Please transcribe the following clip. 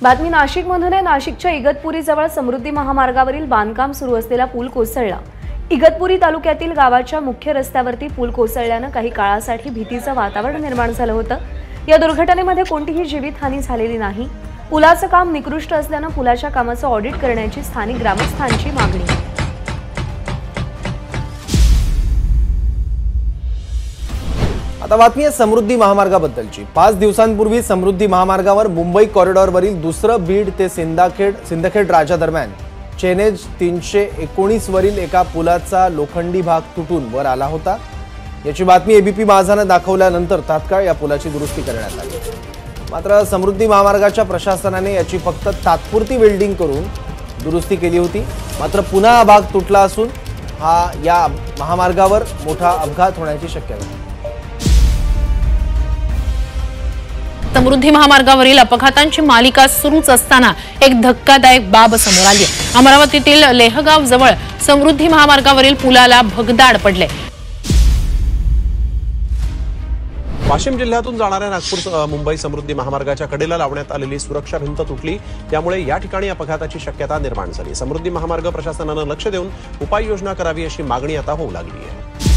बातमी नाशिकमधून आहे. नाशिकच्या इगतपुरीजवळ समृद्धी महामार्गावरील बांधकाम सुरू असलेला पूल कोसळला. इगतपुरी तालुक्यातील गावाच्या मुख्य रस्त्यावरती पूल कोसळल्यानं काही काळासाठी भीतीचं वातावरण निर्माण झालं होतं. या दुर्घटनेमध्ये कोणतीही जीवितहानी झालेली नाही. पुलाचं काम निकृष्ट असल्यानं पुलाच्या कामाचं ऑडिट करण्याची स्थानिक ग्रामस्थांची मागणी. आता बातमी आहे समृद्धी महामार्गाबद्दलची. पाच दिवसांपूर्वी समृद्धी महामार्गावर मुंबई कॉरिडॉरवरील दुसरं बीड ते सिंदाखेड सिंदखेड राजा दरम्यान चेनेज तीनशे एकोणीसवरील एका पुलाचा लोखंडी भाग तुटून वर आला होता. याची बातमी एबीपी माझानं दाखवल्यानंतर तात्काळ या पुलाची दुरुस्ती करण्यात आली. मात्र समृद्धी महामार्गाच्या प्रशासनाने याची फक्त तात्पुरती वेल्डिंग करून दुरुस्ती केली होती. मात्र पुन्हा हा भाग तुटला असून हा या महामार्गावर मोठा अपघात होण्याची शक्यता समृद्धी महामार्गावरील अपघातांची मालिका सुरूच असताना एक धक्कादायक बाब समोर आली. अमरावतीतील लेहगाव जवळ समृद्धी महामार्गावरील पुलाला भगदाड पडले. वाशिम जिल्ह्यातून जाणाऱ्या नागपूर मुंबई समृद्धी महामार्गाच्या कडेला लावण्यात आलेली सुरक्षा भिंत तुटली. त्यामुळे या ठिकाणी अपघाताची शक्यता निर्माण झाली. समृद्धी महामार्ग प्रशासनानं लक्ष देऊन उपाययोजना करावी अशी मागणी आता होऊ लागली आहे.